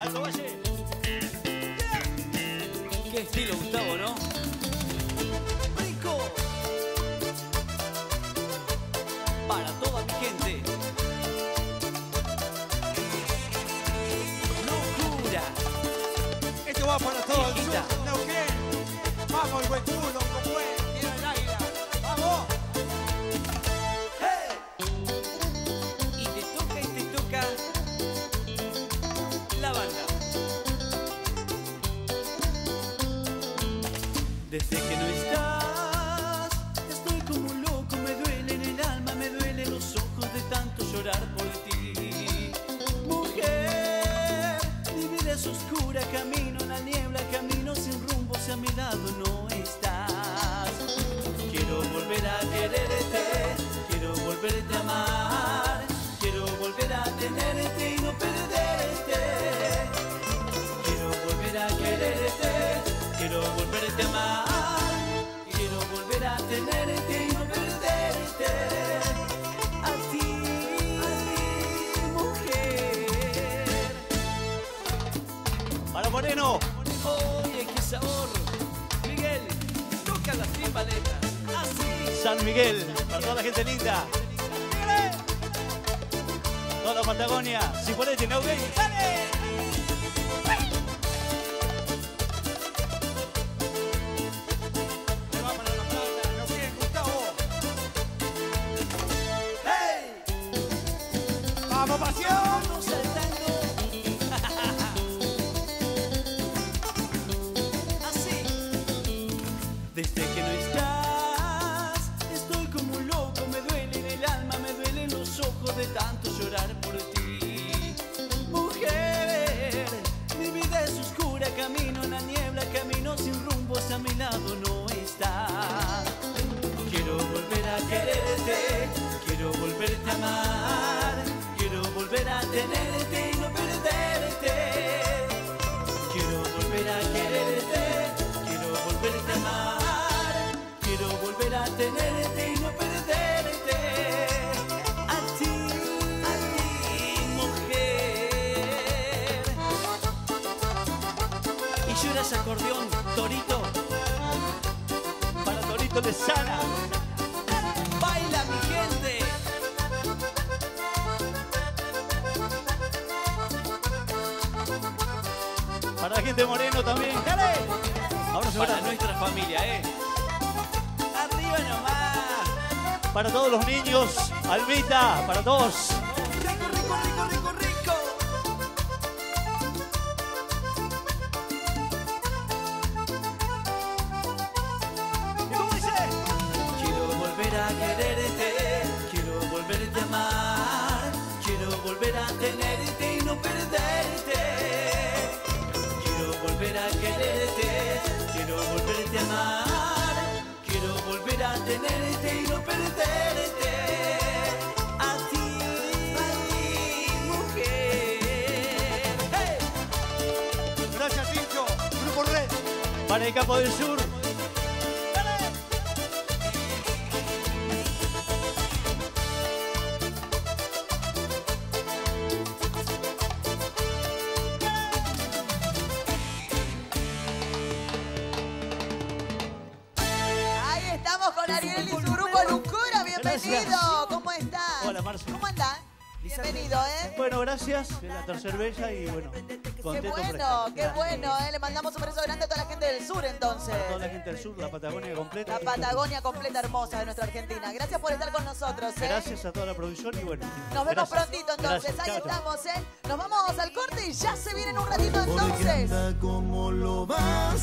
Alto Valle. Qué estilo, Gustavo, ¿no? ¡Rico! Para toda mi gente. ¡Locura! Esto va para todo el sur. Viejita. Neuquén. Vamos, el the thick and Moreno. Oye, qué sabor. Miguel, toca las timbaletas. Así. San Miguel. Para toda la gente linda. Toda Patagonia. Cipolite, Neuquén. ¡Dale! Camino en la niebla, camino sin rumbo, a mi lado no estás. Quiero volver a quererte, quiero volverte a amar, quiero volver a tenerte ese acordeón, Torito, Para Torito de Sana. baila mi gente. Para la gente Moreno también. ¡Dale! Abrazo Para nuestra familia, ¿eh? Arriba nomás. Para todos los niños. Almita, para todos. Para el Campo del Sur. Ahí estamos con Ariel y su grupo Lucura. Bienvenido. Bienvenido, ¿eh? Bueno, gracias. Es la tercera bella y bueno, Qué contento bueno, qué bueno, ¿eh? Le mandamos un beso grande a toda la gente del sur, entonces. Para toda la gente del sur, la Patagonia completa. La Patagonia completa hermosa de nuestra Argentina. Gracias por estar con nosotros, ¿eh? Gracias a toda la producción y bueno. Nos vemos gracias. prontito entonces. Gracias. Ahí Chao, estamos, ¿eh? Nos vamos al corte y ya se viene en un ratito entonces. como lo va